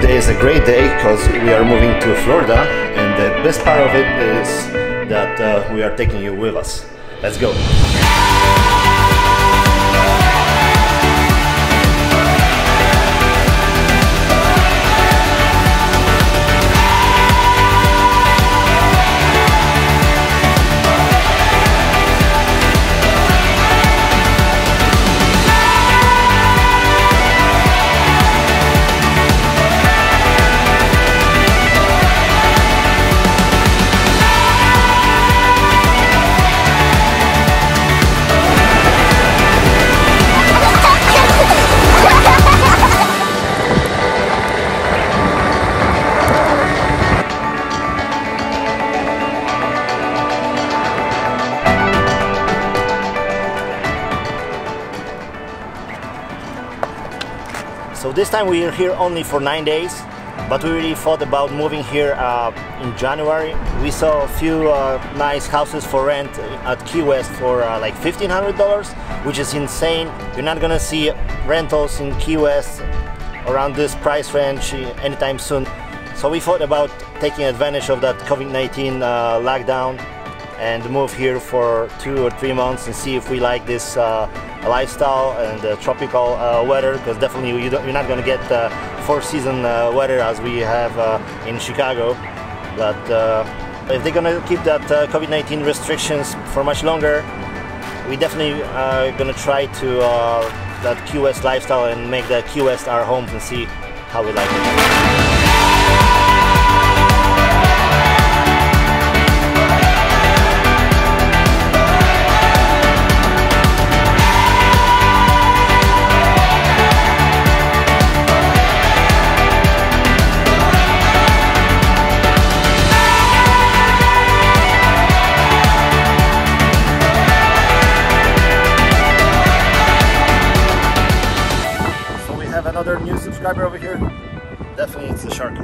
Today is a great day because we are moving to Florida and the best part of it is that uh, we are taking you with us. Let's go. So this time we are here only for nine days, but we really thought about moving here uh, in January. We saw a few uh, nice houses for rent at Key West for uh, like $1,500, which is insane. You're not gonna see rentals in Key West around this price range anytime soon. So we thought about taking advantage of that COVID-19 uh, lockdown and move here for two or three months and see if we like this uh, lifestyle and uh, tropical uh, weather because definitely you are not going to get uh, four season uh, weather as we have uh, in Chicago but if they're going to keep that COVID-19 restrictions for much longer we definitely are going to try to that Key West lifestyle and make the West our home and see how we like it. Subscriber over here. Definitely it's the shark.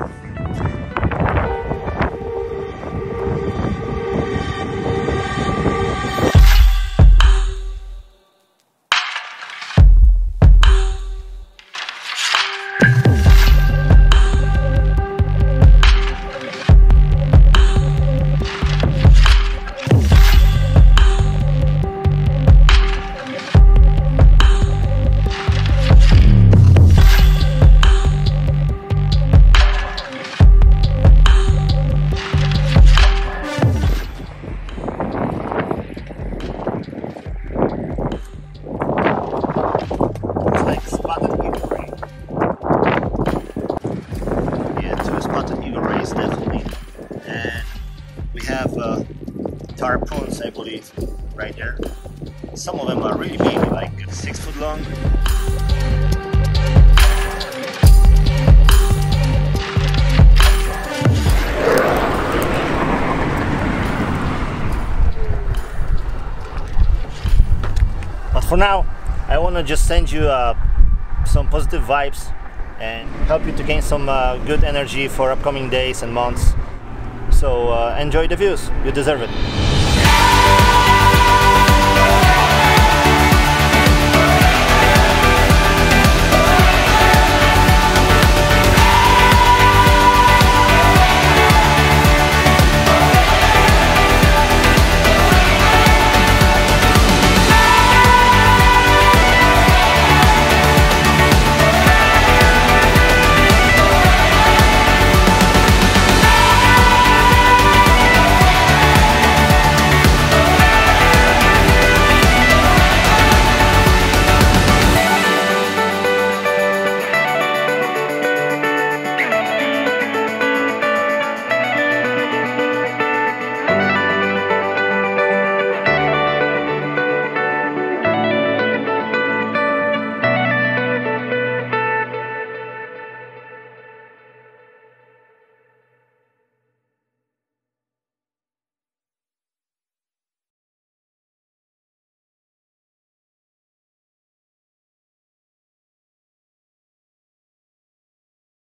Tarpons, I believe, right there. Some of them are really big, like six foot long. But for now, I want to just send you uh, some positive vibes and help you to gain some uh, good energy for upcoming days and months. So uh, enjoy the views, you deserve it.